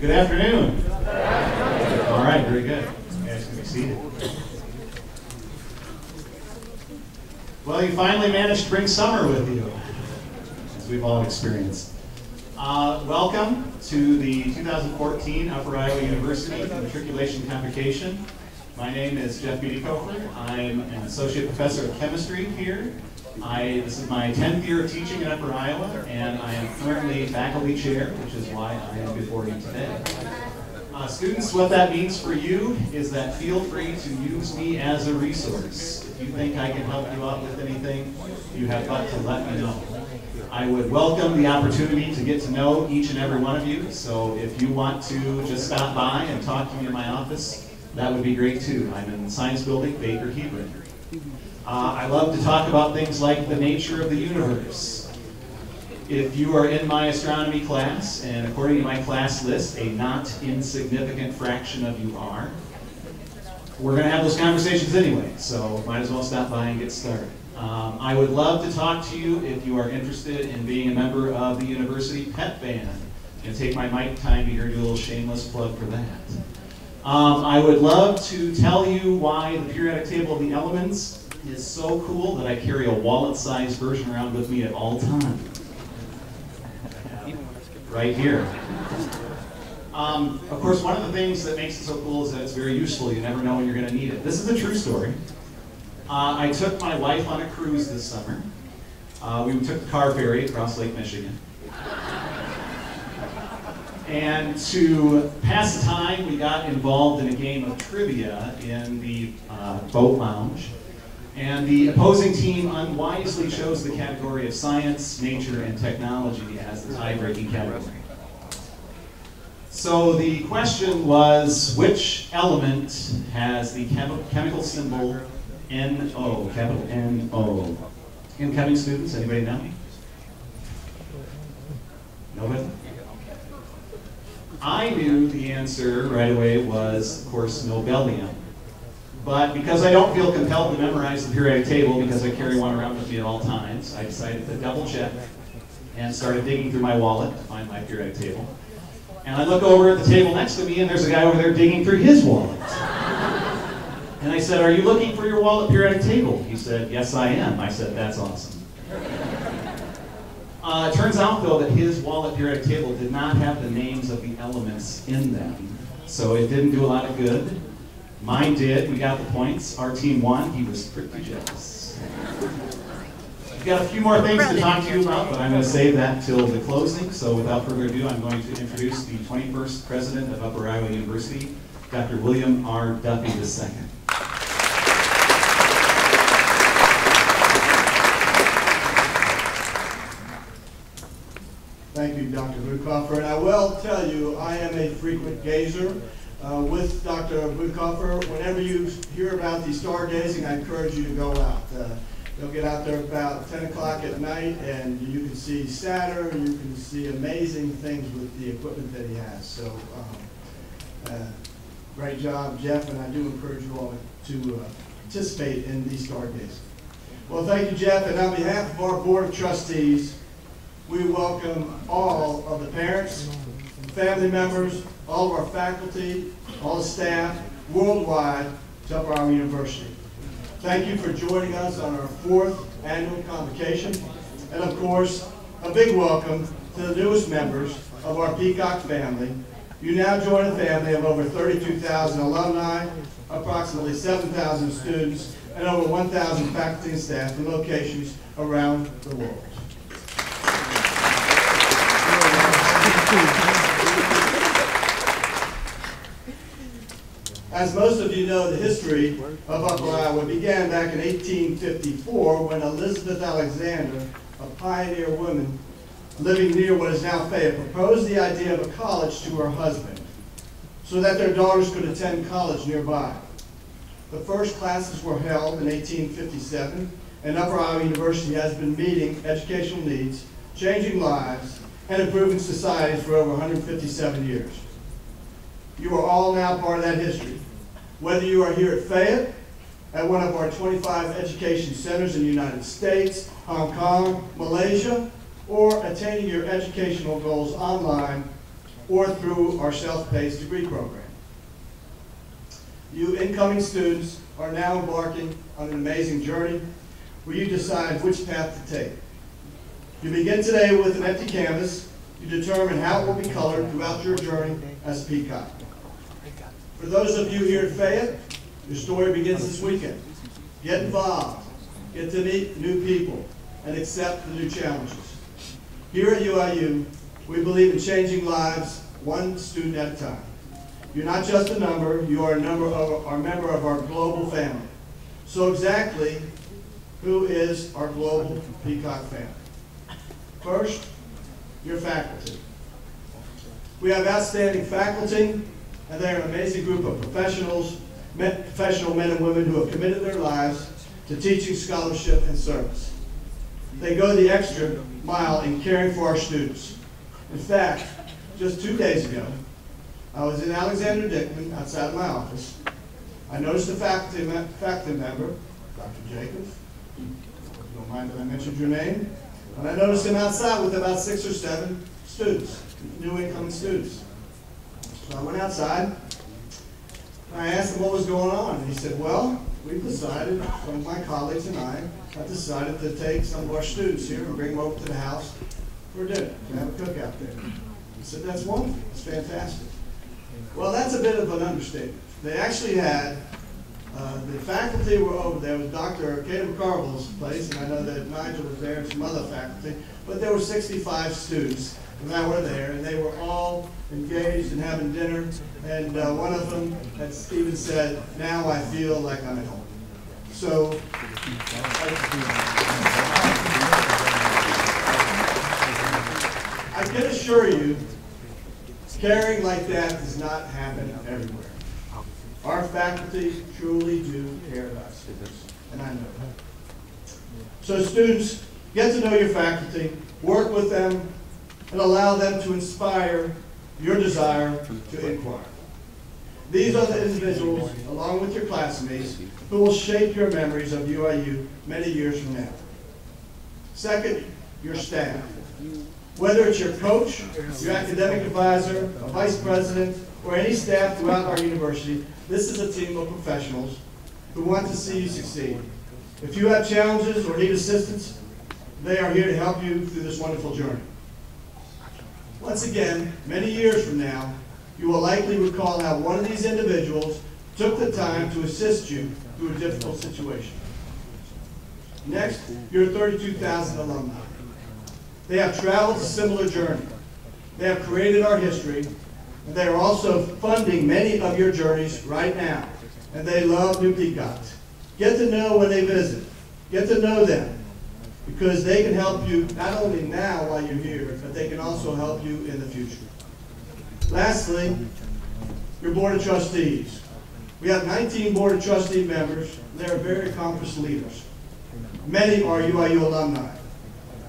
Good afternoon. All right, very good. You guys can be seated. Well, you finally managed to bring summer with you, as we've all experienced. Uh, welcome to the 2014 Upper Iowa University Matriculation Convocation. My name is Jeff Butikofer. I'm an associate professor of chemistry here. I, this is my 10th year of teaching at Upper Iowa, and I am currently faculty chair, which is why I am before you today. Uh, students, what that means for you is that feel free to use me as a resource. If you think I can help you out with anything, you have got to let me know. I would welcome the opportunity to get to know each and every one of you, so if you want to just stop by and talk to me in my office, that would be great too. I'm in the Science Building, Baker Hebron. Uh, I love to talk about things like the nature of the universe. If you are in my astronomy class, and according to my class list, a not insignificant fraction of you are, we're going to have those conversations anyway, so might as well stop by and get started. Um, I would love to talk to you if you are interested in being a member of the university pet band. And take my mic time to hear you a little shameless plug for that. Um, I would love to tell you why the periodic table of the elements is so cool that I carry a wallet-sized version around with me at all times. Right here. Um, of course, one of the things that makes it so cool is that it's very useful. You never know when you're going to need it. This is a true story. Uh, I took my wife on a cruise this summer. Uh, we took the car ferry across Lake Michigan. And to pass the time, we got involved in a game of trivia in the uh, boat lounge. And the opposing team unwisely chose the category of science, nature, and technology as the tie-breaking category. So the question was, which element has the chem chemical symbol NO, capital N-O? Incoming students, anybody know? Nobody? I knew the answer right away was, of course, Nobelium. But because I don't feel compelled to memorize the periodic table because I carry one around with me at all times, I decided to double check and started digging through my wallet to find my periodic table. And I look over at the table next to me and there's a guy over there digging through his wallet. And I said, are you looking for your wallet periodic table? He said, yes I am. I said, that's awesome. Uh, it turns out, though, that his wallet periodic table did not have the names of the elements in them. So it didn't do a lot of good. Mine did. We got the points. Our team won. He was pretty jealous. We've got a few more things to talk to you about, but I'm going to save that till the closing. So without further ado, I'm going to introduce the 21st president of Upper Iowa University, Dr. William R. Duffy II. Thank you, Dr. Butikofer. And I will tell you, I am a frequent gazer uh, with Dr. Butikofer. Whenever you hear about the stargazing, I encourage you to go out. Uh, you'll get out there about 10 o'clock at night and you can see Saturn, you can see amazing things with the equipment that he has. So, um, uh, great job, Jeff, and I do encourage you all to uh, participate in these stargazing. Well, thank you, Jeff, and on behalf of our Board of Trustees, we welcome all of the parents, family members, all of our faculty, all the staff worldwide to Upper Iowa University. Thank you for joining us on our fourth annual convocation. And of course, a big welcome to the newest members of our Peacock family. You now join a family of over 32,000 alumni, approximately 7,000 students, and over 1,000 faculty and staff in locations around the world. As most of you know, the history of Upper Iowa began back in 1854 when Elizabeth Alexander, a pioneer woman living near what is now Fayette, proposed the idea of a college to her husband so that their daughters could attend college nearby. The first classes were held in 1857, and Upper Iowa University has been meeting educational needs, changing lives, and improving society for over 157 years. You are all now part of that history. Whether you are here at Fayette, at one of our 25 education centers in the United States, Hong Kong, Malaysia, or attaining your educational goals online or through our self-paced degree program. You incoming students are now embarking on an amazing journey where you decide which path to take. You begin today with an empty canvas. You determine how it will be colored throughout your journey as a peacock. For those of you here at Fayette, your story begins this weekend. Get involved, get to meet new people, and accept the new challenges. Here at UIU, we believe in changing lives one student at a time. You're not just a number, you are a number of our member of our global family. So exactly, who is our global Peacock family? First, your faculty. We have outstanding faculty, and they're an amazing group of professionals, professional men and women who have committed their lives to teaching, scholarship, and service. They go the extra mile in caring for our students. In fact, just two days ago, I was in Alexander Dickman outside my office. I noticed a faculty, faculty member, Dr. Jacobs. Don't mind that I mentioned your name. And I noticed him outside with about six or seven students, new incoming students. So I went outside. I asked him what was going on. And he said, well, we've decided, some of my colleagues and I, have decided to take some of our students here and bring them over to the house for dinner, to have a cookout there. I said, that's wonderful, it's fantastic. Well, that's a bit of an understatement. They actually had, uh, the faculty were over there, with Dr. Caleb Carville's place, and I know that Nigel was there and some other faculty, but there were 65 students that were there, and they were all engaged and having dinner, and uh, one of them, as even said, now I feel like I'm at home. So, I can assure you, caring like that does not happen everywhere. Our faculty truly do care about students, and I know that. So students, get to know your faculty, work with them, and allow them to inspire your desire to inquire. These are the individuals, along with your classmates, who will shape your memories of UIU many years from now. Second, your staff. Whether it's your coach, your academic advisor, a vice president, or any staff throughout our university, this is a team of professionals who want to see you succeed. If you have challenges or need assistance, they are here to help you through this wonderful journey. Once again, many years from now, you will likely recall how one of these individuals took the time to assist you through a difficult situation. Next, your 32,000 alumni. They have traveled a similar journey. They have created our history, and they are also funding many of your journeys right now. And they love New Peacocks. Get to know when they visit. Get to know them, because they can help you not only now while you're here, but they can also help you in the future. Lastly, your Board of Trustees. We have 19 Board of Trustee members. They are very accomplished leaders. Many are UIU alumni.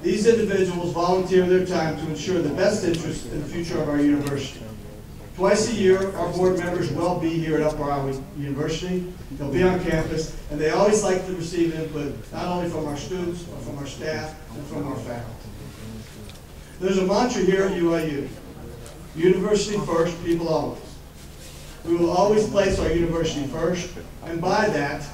These individuals volunteer their time to ensure the best interest in the future of our university. Twice a year, our board members will be here at Upper Iowa University. They'll be on campus, and they always like to receive input, not only from our students, but from our staff and from our faculty. There's a mantra here at UIU. University first, people always. We will always place our university first, and by that,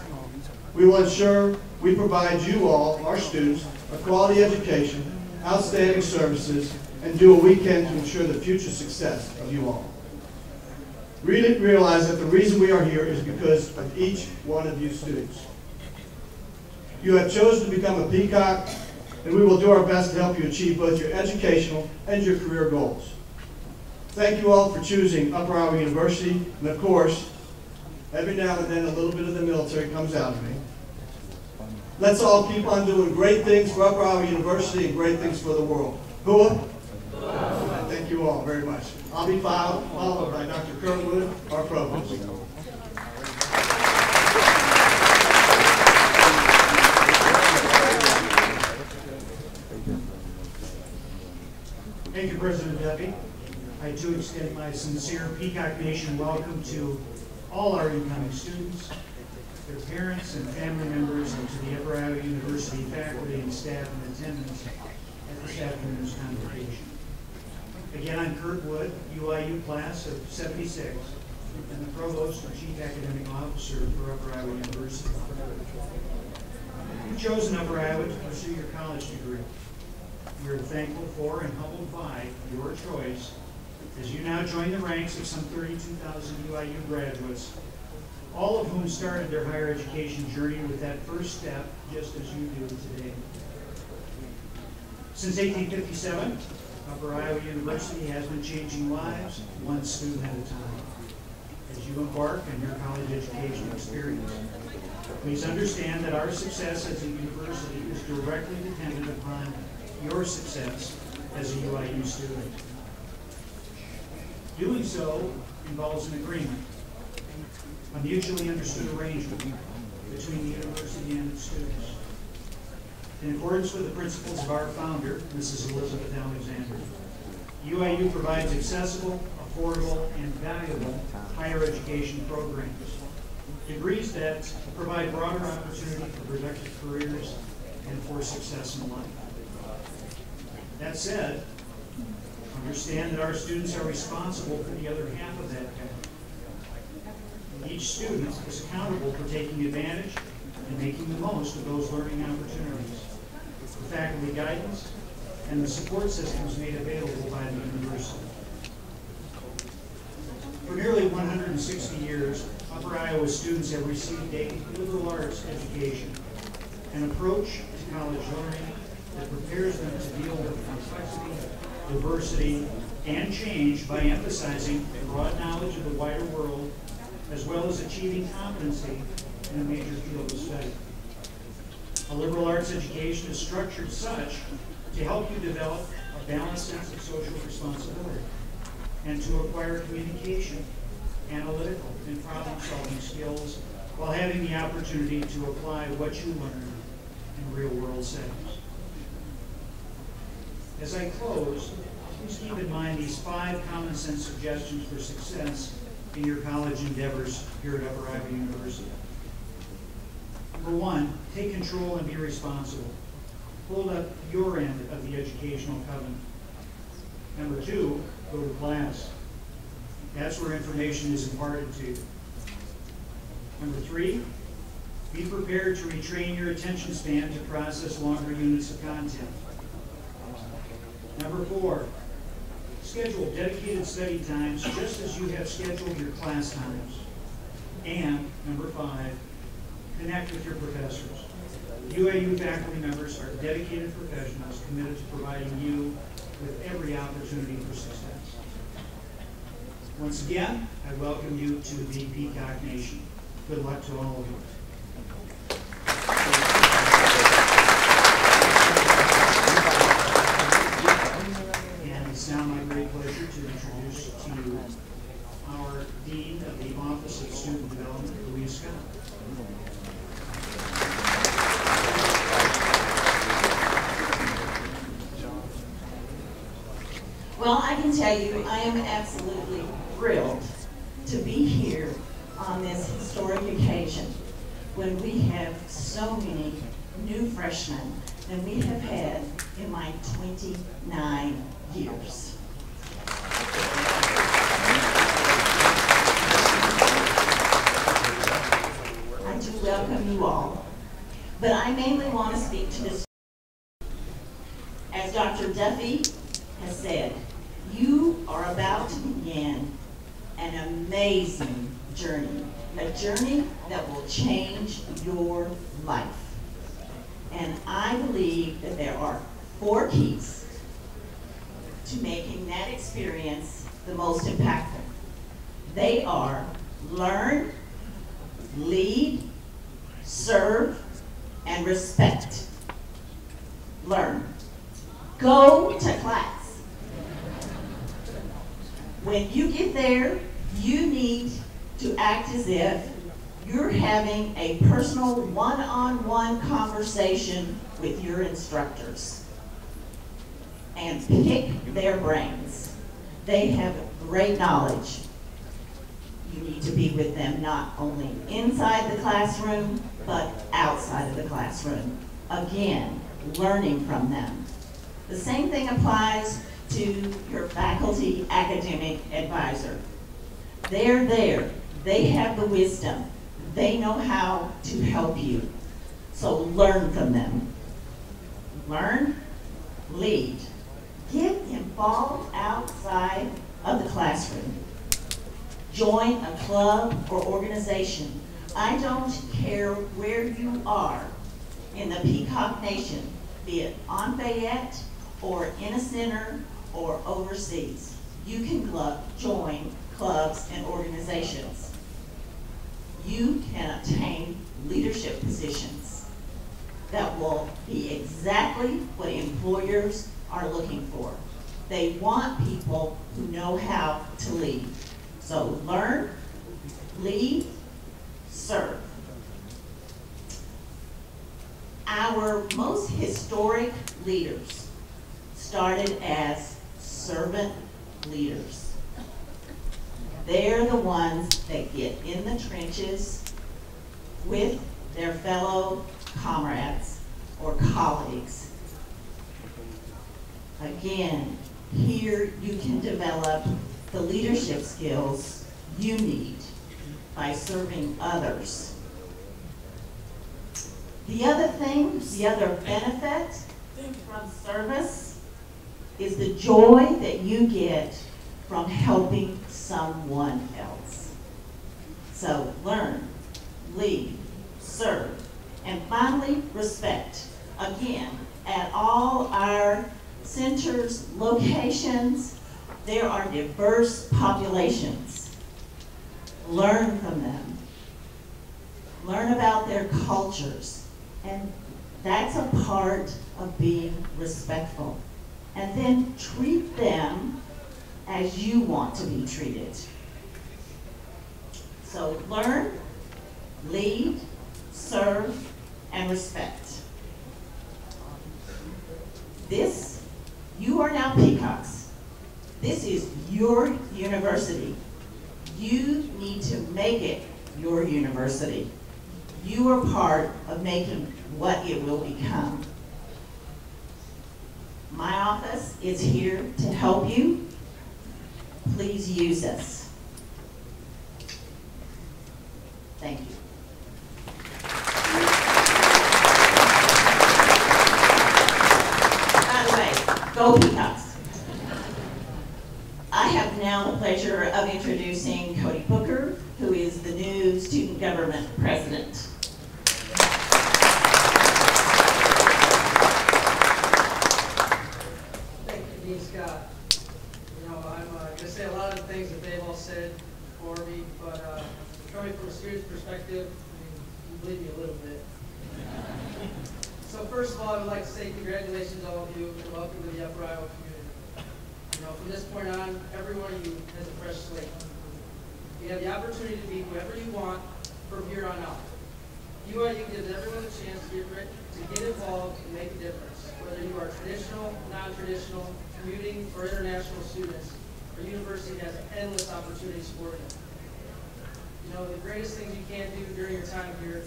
we will ensure we provide you all, our students, a quality education, outstanding services, and do what we can to ensure the future success of you all. Really realize that the reason we are here is because of each one of you students. You have chosen to become a peacock, and we will do our best to help you achieve both your educational and your career goals. Thank you all for choosing Upper Iowa University, and of course, every now and then a little bit of the military comes out of me. Let's all keep on doing great things for Upper Iowa University and great things for the world. Hua? Thank you all very much. I'll be followed, followed by Dr. Kirkwood, our provost. Thank you, President Duffy. I too extend my sincere Peacock Nation welcome to all our incoming students, their parents and family members, and to the Upper Iowa University faculty and staff in attendance at this afternoon's convocation. Again, I'm Kurt Wood, UIU class of 76, and the Provost and Chief Academic Officer for Upper Iowa University. You've chosen Upper Iowa to pursue your college degree. We are thankful for and humbled by your choice as you now join the ranks of some 32,000 UIU graduates, all of whom started their higher education journey with that first step, just as you do today. Since 1857, Upper Iowa University has been changing lives, one student at a time. As you embark on your college education experience, please understand that our success as a university is directly dependent upon your success as a UIU student. Doing so involves an agreement, a mutually understood arrangement between the university and its students. In accordance with the principles of our founder, Mrs. Elizabeth Alexander, UIU provides accessible, affordable, and valuable higher education programs. Degrees that provide broader opportunity for productive careers and for success in life. That said, understand that our students are responsible for the other half of that path. Each student is accountable for taking advantage and making the most of those learning opportunities, the faculty guidance, and the support systems made available by the university. For nearly 160 years, Upper Iowa students have received a liberal arts education, an approach to college learning that prepares them to deal with complexity, diversity, and change by emphasizing a broad knowledge of the wider world, as well as achieving competency in a major field of study. A liberal arts education is structured such to help you develop a balanced sense of social responsibility and to acquire communication, analytical, and problem-solving skills while having the opportunity to apply what you learn in real-world settings. As I close, please keep in mind these five common sense suggestions for success in your college endeavors here at Upper Iowa University. Number one, take control and be responsible. Hold up your end of the educational covenant. Number two, go to class. That's where information is imparted to you. Number three, be prepared to retrain your attention span to process longer units of content. Number four, schedule dedicated study times just as you have scheduled your class times. And number five, connect with your professors. UIU faculty members are dedicated professionals committed to providing you with every opportunity for success. Once again, I welcome you to the Peacock Nation. Good luck to all of you. And it's now my great pleasure to introduce to you our Dean of the Office of Student Development, Louise Scott. Well, I can tell you, I am absolutely thrilled to be here on this historic occasion when we have so many new freshmen and we have had in my 29 years. I do welcome you all, but I mainly want to speak to this. As Dr. Duffy has said, you are about to begin an amazing journey, a journey that will change your life. And I believe that there are four keys to making that experience the most impactful. They are learn, lead, serve, and respect. Learn. Go to class. When you get there, you need to act as if you're having a personal one-on-one conversation with your instructors. And pick their brains. They have great knowledge. You need to be with them not only inside the classroom, but outside of the classroom. Again, learning from them. The same thing applies to your faculty academic advisor. They're there. They have the wisdom. They know how to help you. So learn from them. Learn, lead. Get involved outside of the classroom. Join a club or organization. I don't care where you are in the Peacock Nation, be it on Fayette or in a center or overseas. You can club, join clubs and organizations. You can obtain leadership positions that will be exactly what employers are looking for. They want people who know how to lead. So learn, lead, serve. Our most historic leaders started as servant leaders. They're the ones that get in the trenches with their fellow comrades or colleagues. Again, here you can develop the leadership skills you need by serving others. The other thing, the other benefit from service is the joy that you get from helping someone else. So learn, lead, serve, and finally respect. Again, at all our centers, locations, there are diverse populations. Learn from them. Learn about their cultures. And that's a part of being respectful. And then treat them as you want to be treated. So learn, lead, serve, and respect. This, you are now peacocks. This is your university. You need to make it your university. You are part of making what it will become. My office is here to help you. Please use us. Thank you. By the way, go Peacocks. I have now the pleasure of introducing Cody Booker, who is the new student government president. Thank you, Dean Scott. You know, I'm uh, going to say a lot of the things that they've all said for me, but uh, coming from a student's perspective, I mean, you believe me a little bit. So first of all, I would like to say congratulations to all of you and welcome to the Upper Iowa community. You know, from this point on, every one of you has a fresh slate. You have the opportunity to be whoever you want from here on out. UIU gives everyone a chance to get, re- to get involved and make a difference, whether you are traditional, non-traditional, commuting, or international students. Our university has endless opportunities for you. You know, the greatest things you can do during your time here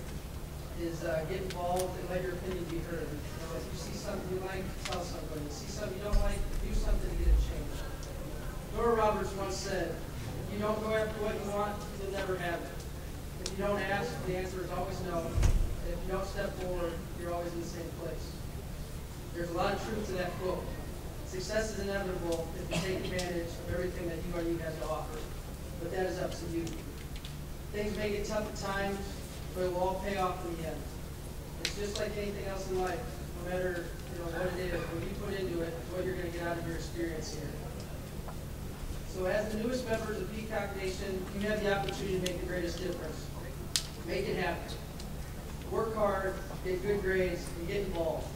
is uh, get involved and let your opinion be heard. You know, if you see something you like, tell somebody. If you see something you don't like, do something to get it changed. Nora Roberts once said, if you don't go after what you want, you'll never have it. If you don't ask, the answer is always no. And if you don't step forward, you're always in the same place. There's a lot of truth to that quote. Success is inevitable if you take advantage of everything that UIU has to offer. But that is up to you. Things may get tough at times, but it will all pay off in the end. It's just like anything else in life, no matter you know what it is, what you put into it, what you're going to get out of your experience here. So as the newest members of Peacock Nation, you have the opportunity to make the greatest difference. Make it happen. Work hard, get good grades, and get involved.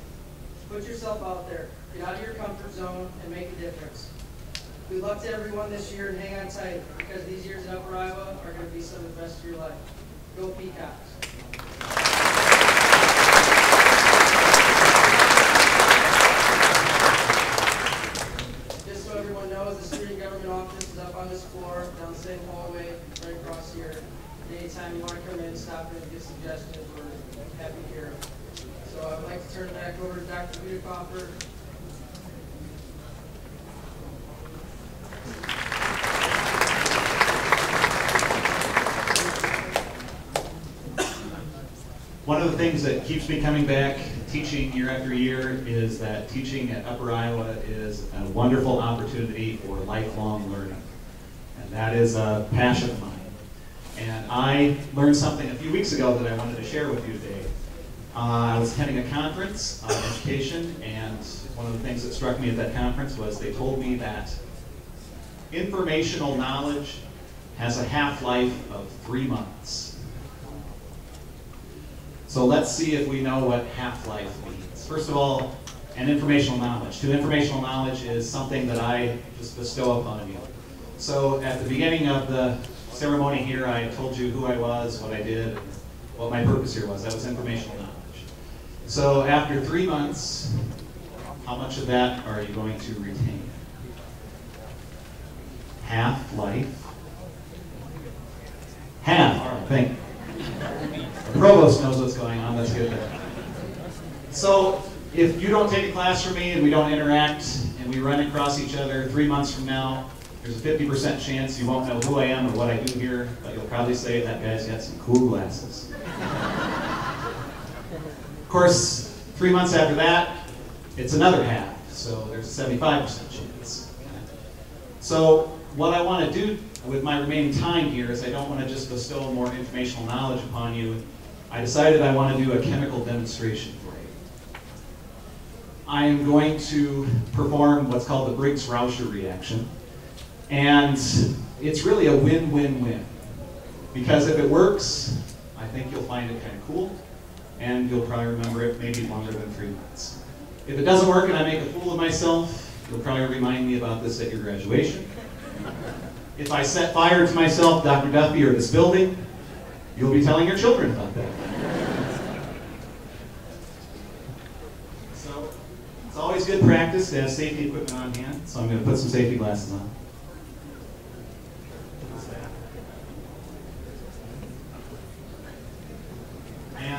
Put yourself out there, get out of your comfort zone, and make a difference. Good luck to everyone this year, and hang on tight, because these years in Upper Iowa are going to be some of the best of your life. Go Peacocks! Just so everyone knows, the student government office is up on this floor, down the same hallway, right across here. Anytime you want to come in, stop in, get suggestions, we're happy to hear. So I'd like to turn it back over to Dr. Butikofer. One of the things that keeps me coming back teaching year after year is that teaching at Upper Iowa is a wonderful opportunity for lifelong learning. And that is a passion of mine. And I learned something a few weeks ago that I wanted to share with you today. Uh, I was attending a conference on education, and one of the things that struck me at that conference was they told me that informational knowledge has a half-life of three months. So let's see if we know what half-life means. First of all, an informational knowledge. To informational knowledge is something that I just bestow upon you. So at the beginning of the ceremony here, I told you who I was, what I did, what my purpose here was. That was informational. So after three months, how much of that are you going to retain? Half, all right, thank you. The provost knows what's going on, that's good. So if you don't take a class from me and we don't interact and we run across each other three months from now, there's a 50% chance you won't know who I am or what I do here, but you'll probably say that guy's got some cool glasses. Course, three months after that, it's another half, so there's a 75% chance. So what I want to do with my remaining time here is I don't want to just bestow more informational knowledge upon you. I decided I want to do a chemical demonstration for you. I am going to perform what's called the Briggs-Rauscher reaction. And it's really a win-win-win. Because if it works, I think you'll find it kind of cool, and you'll probably remember it maybe longer than three months. If it doesn't work and I make a fool of myself, you'll probably remind me about this at your graduation. If I set fire to myself, Dr. Duffy, or this building, you'll be telling your children about that. So, it's always good practice to have safety equipment on hand, so I'm going to put some safety glasses on.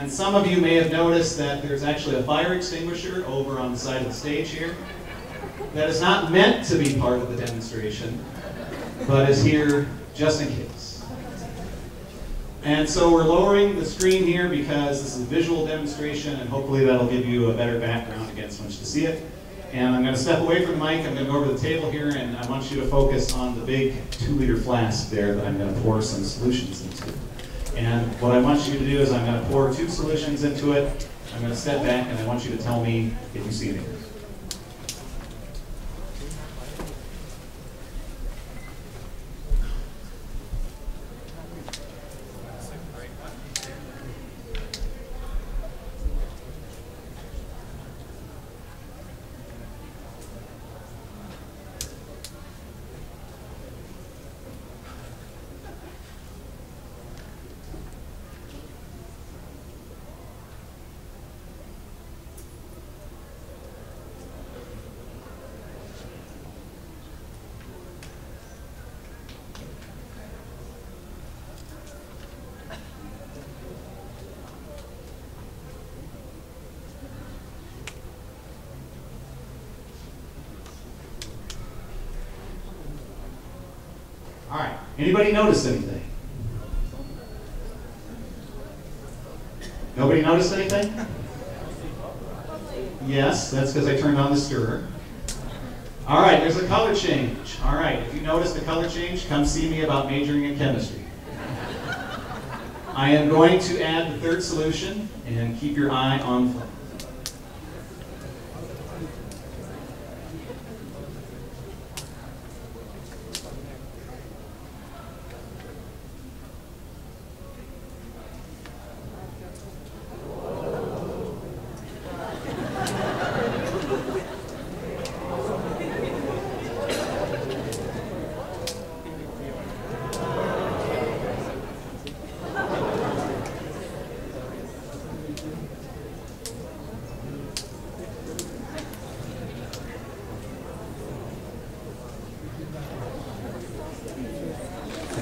And some of you may have noticed that there's actually a fire extinguisher over on the side of the stage here. That is not meant to be part of the demonstration, but is here just in case. And so we're lowering the screen here because this is a visual demonstration and hopefully that'll give you a better background against which to see it. And I'm going to step away from the mic, I'm going to go over to the table here and I want you to focus on the big two liter flask there that I'm going to pour some solutions into. And what I want you to do is I'm going to pour two solutions into it, I'm going to step back and I want you to tell me if you see anything. All right. Anybody notice anything? Nobody noticed anything? Yes, that's because I turned on the stirrer. All right, there's a color change. All right, if you notice the color change, come see me about majoring in chemistry. I am going to add the third solution and keep your eye on flame.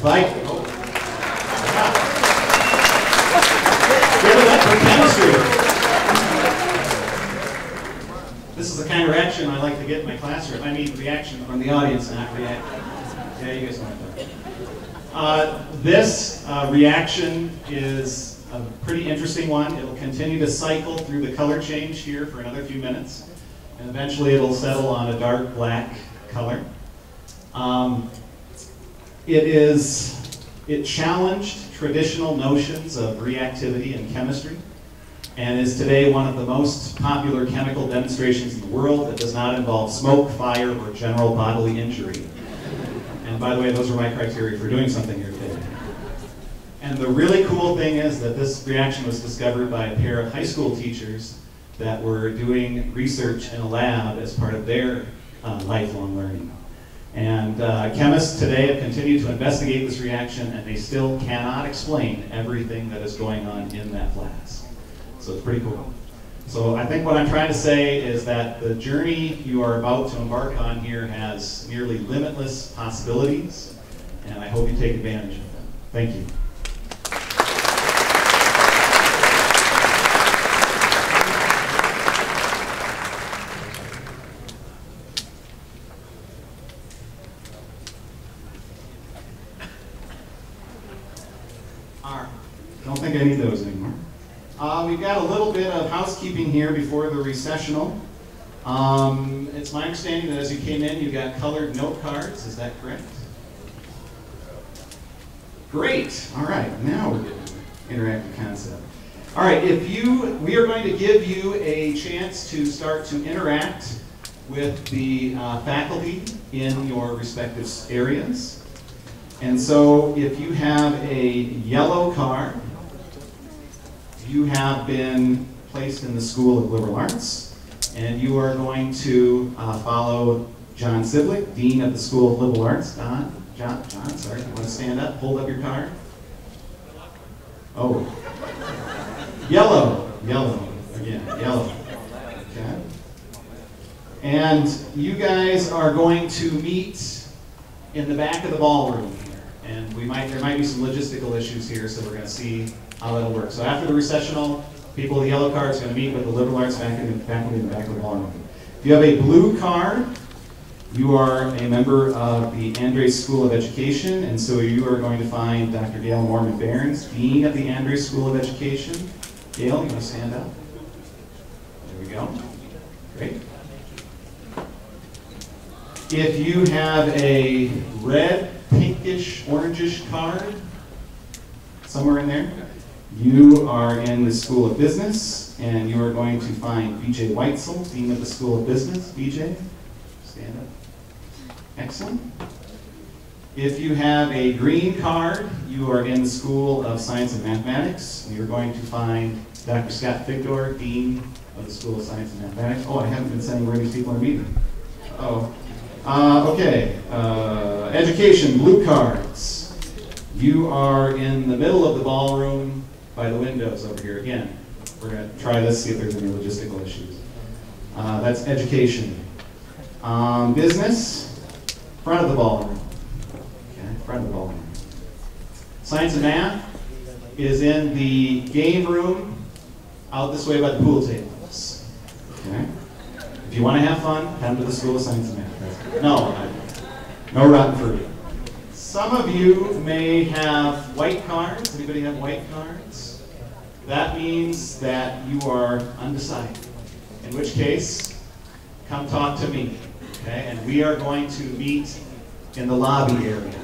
Up for chemistry. This is the kind of reaction I like to get in my classroom. I need reaction from the audience, not reaction. Yeah, you guys want that. Uh, this uh, reaction is a pretty interesting one. It'll continue to cycle through the color change here for another few minutes, and eventually it'll settle on a dark black color. Um, it is, it challenged traditional notions of reactivity in chemistry and is today one of the most popular chemical demonstrations in the world that does not involve smoke, fire, or general bodily injury. And by the way, those are my criteria for doing something here today. And the really cool thing is that this reaction was discovered by a pair of high school teachers that were doing research in a lab as part of their uh, lifelong learning. And uh, chemists today have continued to investigate this reaction, and they still cannot explain everything that is going on in that flask. So it's pretty cool. So I think what I'm trying to say is that the journey you are about to embark on here has nearly limitless possibilities, and I hope you take advantage of them. Thank you. All right. Don't think I need those anymore. Uh, we've got a little bit of housekeeping here before the recessional. Um, it's my understanding that as you came in, you got colored note cards. Is that correct? Great. All right. Now we're getting interactive concept. All right. If you, we are going to give you a chance to start to interact with the uh, faculty in your respective areas. And so if you have a yellow card, you have been placed in the School of Liberal Arts, and you are going to uh, follow John Siblick, Dean of the School of Liberal Arts. Don, John, John, sorry, you want to stand up, hold up your card? Oh. Yellow, yellow, again, yellow. Okay. And you guys are going to meet in the back of the ballroom here. And we might, there might be some logistical issues here, so we're going to see how that'll work. So after the recessional, people with the yellow card is going to meet with the liberal arts faculty, faculty in the back of the ballroom. If you have a blue card, you are a member of the Andres School of Education, and so you are going to find Dr. Gail Mormon Barons, Dean of the Andres School of Education. Gail, you want to stand up? There we go. Great. If you have a red, pinkish, orangish card, somewhere in there, you are in the School of Business, and you are going to find BJ Weitzel, Dean of the School of Business. BJ, stand up. Excellent. If you have a green card, you are in the School of Science and Mathematics. and You're going to find Dr. Scott Figdor, Dean of the School of Science and Mathematics. Oh, I haven't been saying where these people are meeting. Oh. Uh, okay. Uh, education, blue cards. You are in the middle of the ballroom by the windows over here. Again, we're going to try this, see if there's any logistical issues. Uh, that's education. Um, business, front of the ballroom. Okay, front of the ballroom. Science and math is in the game room out this way by the pool tables. Okay? If you want to have fun, come to the School of Science and Math. No, no rotten fruit. Some of you may have white cards. Anybody have white cards? That means that you are undecided. In which case, come talk to me. Okay? And we are going to meet in the lobby area.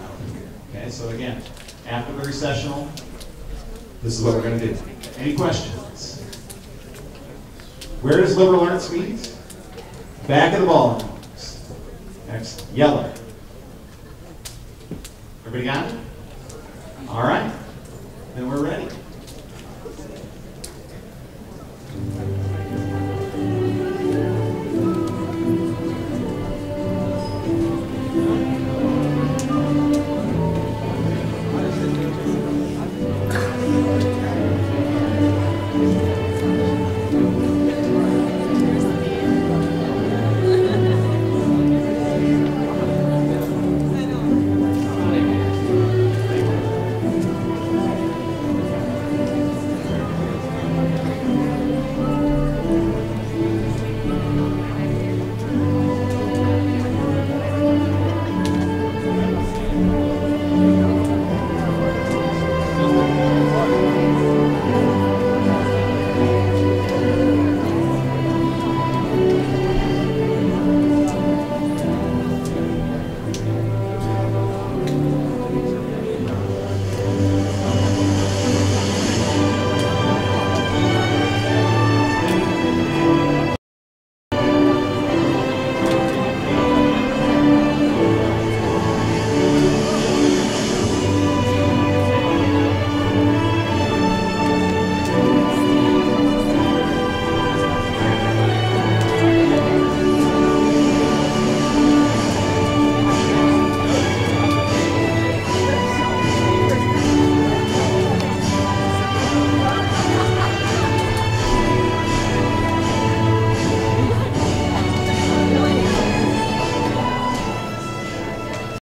Okay? So again, after the recessional, this is what we're going to do. Any questions? Where does liberal arts meet? Back of the ballrooms. Excellent. Yellow. Everybody got it? All right. Then we're ready.